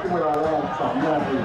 ขึ้นเวลาแรก2นาที